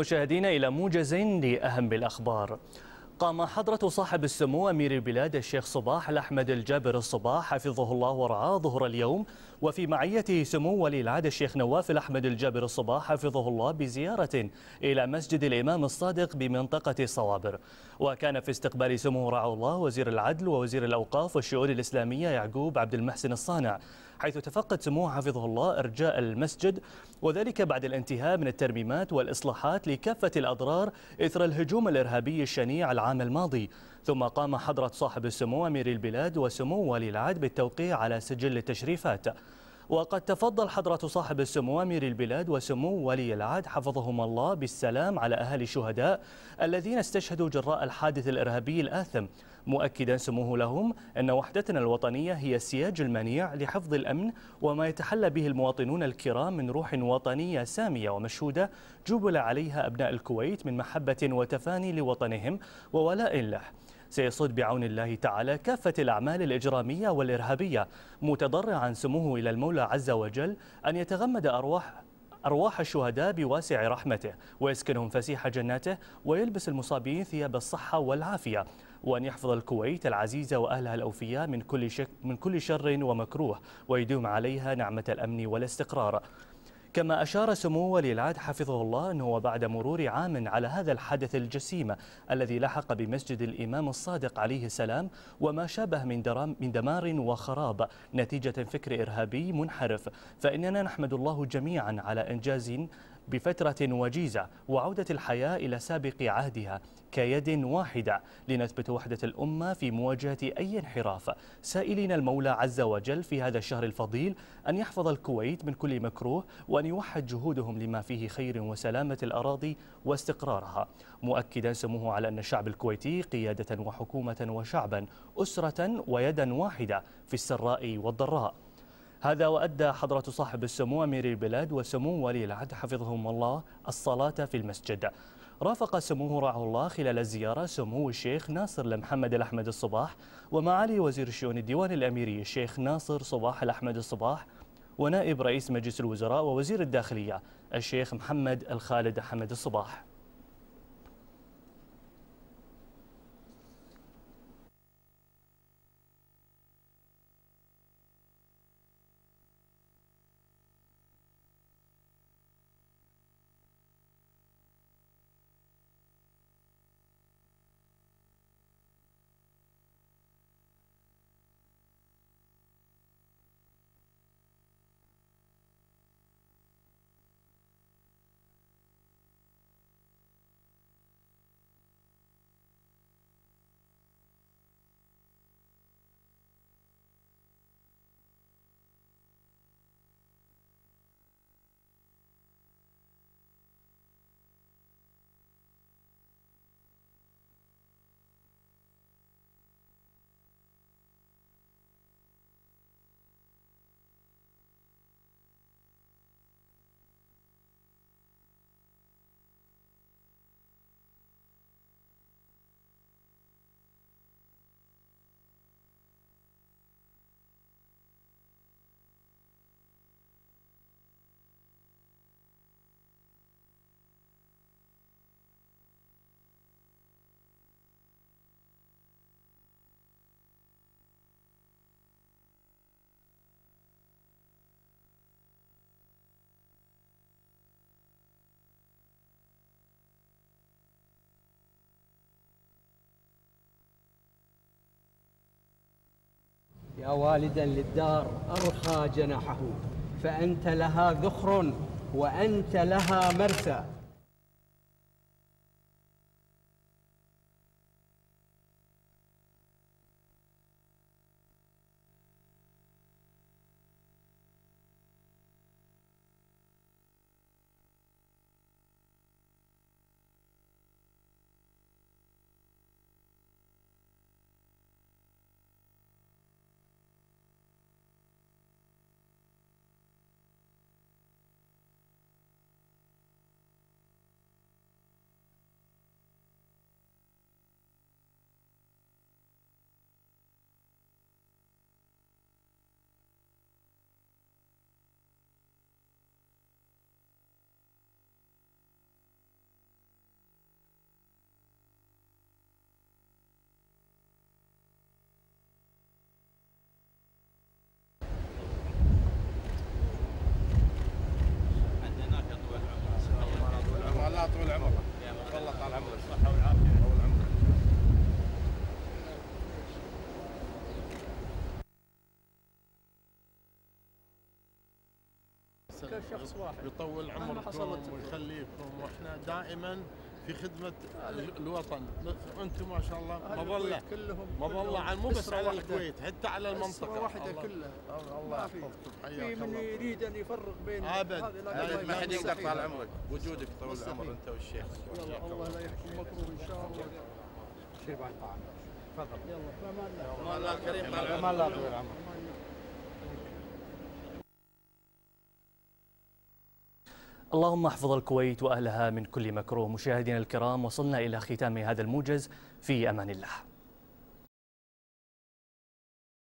مشاهدينا إلى موجز لأهم الأخبار. قام حضرة صاحب السمو أمير البلاد الشيخ صباح الأحمد الجابر الصباح حفظه الله ورعاه ظهر اليوم. وفي معيته سمو ولي العهد الشيخ نواف الأحمد الجابر الصباح حفظه الله بزيارة إلى مسجد الإمام الصادق بمنطقة صوابر وكان في استقبال سمو رعاه الله وزير العدل ووزير الأوقاف والشؤون الإسلامية يعقوب عبد المحسن الصانع. حيث تفقد سموه حفظه الله إرجاء المسجد. وذلك بعد الانتهاء من الترميمات والإصلاحات لكافة الأضرار إثر الهجوم الإرهابي الشنيع العام الماضي. ثم قام حضرة صاحب السمو أمير البلاد وسمو ولي العهد بالتوقيع على سجل التشريفات. وقد تفضل حضرة صاحب السمو أمير البلاد وسمو ولي العهد حفظهم الله بالسلام على أهل الشهداء الذين استشهدوا جراء الحادث الإرهابي الآثم. مؤكدا سموه لهم أن وحدتنا الوطنية هي السياج المنيع لحفظ الأمن وما يتحلى به المواطنون الكرام من روح وطنية سامية ومشهودة جبل عليها أبناء الكويت من محبة وتفاني لوطنهم وولاء له. سيصد بعون الله تعالى كافة الأعمال الإجرامية والإرهابية متضرعا سموه إلى المولى عز وجل أن يتغمد أرواح أرواح الشهداء بواسع رحمته ويسكنهم فسيح جناته ويلبس المصابين ثياب الصحة والعافية وأن يحفظ الكويت العزيزة وأهلها الأوفياء من كل, شك من كل شر ومكروه ويدوم عليها نعمة الأمن والاستقرار. كما أشار سمو ولي العهد حفظه الله أنه بعد مرور عام على هذا الحدث الجسيم الذي لحق بمسجد الإمام الصادق عليه السلام وما شابه من, من دمار وخراب نتيجة فكر إرهابي منحرف. فإننا نحمد الله جميعا على إنجاز بفترة وجيزة وعودة الحياة إلى سابق عهدها كيد واحدة لنثبت وحدة الأمة في مواجهة أي انحراف. سائلين المولى عز وجل في هذا الشهر الفضيل أن يحفظ الكويت من كل مكروه وأن يوحد جهودهم لما فيه خير وسلامة الأراضي واستقرارها. مؤكدا سموه على أن الشعب الكويتي قيادة وحكومة وشعبا أسرة ويدا واحدة في السراء والضراء. هذا وأدى حضرة صاحب السمو أمير البلاد وسمو ولي العهد حفظهم الله الصلاة في المسجد. رافق سموه رعاه الله خلال الزيارة سمو الشيخ ناصر لمحمد الأحمد الصباح ومعالي وزير الشؤون الديوان الأميري الشيخ ناصر صباح الأحمد الصباح ونائب رئيس مجلس الوزراء ووزير الداخلية الشيخ محمد الخالد أحمد الصباح. والدا للدار أرخى جناحه فأنت لها ذخر وأنت لها مرسى كشخص واحد. يطول عمركم ويخليكم. وإحنا دائما في خدمة الوطن. أنتم ما شاء الله مظلة. كلهم مظلة. عن مو بس على. الكويت حتى على المنطقة. واحدة الله- كلها. الله ما في. يحفظكم. في من يريد أن يفرق بين ابد ما حد يقدر. طال عمرك. وجودك طول. العمر أنت والشيخ. الله لا يحكم مكروه إن شاء الله. شرب على الطعام تفضل. يلا فمان الله الله الكريم. طال ما عمرك الله طول عمرك اللهم احفظ الكويت وأهلها من كل مكروه. مشاهدينا الكرام وصلنا إلى ختام هذا الموجز. في أمان الله.